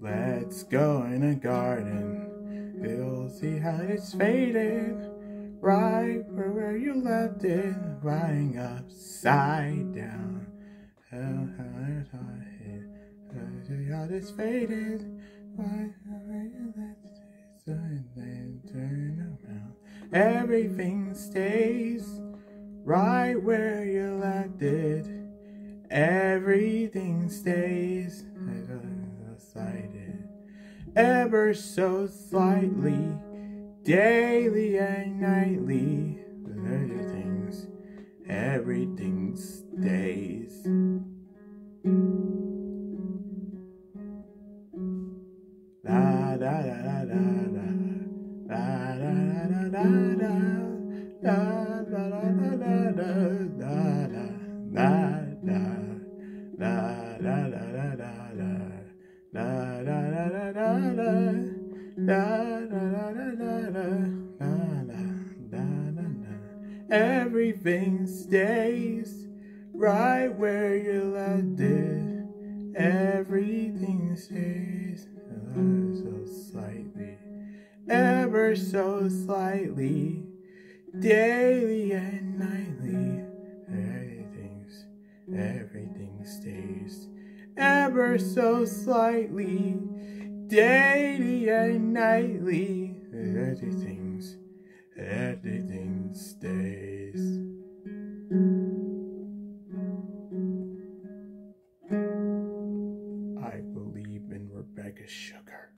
Let's go in a garden. You'll see how it's faded. Right where, where you left it, lying upside down. How, how, how, see how it's faded. Right where you left it, and then turn around. Everything stays right where you left it. Everything stays ever so slightly, daily and nightly. Everything's, everything stays. Da da da da da da da da da da da da Everything stays right where you left it. Everything stays ever so slightly, ever so slightly, daily and nightly. Everything's, everything stays ever so slightly, daily and nightly. Everything's, everything stays. I believe in Rebecca Sugar.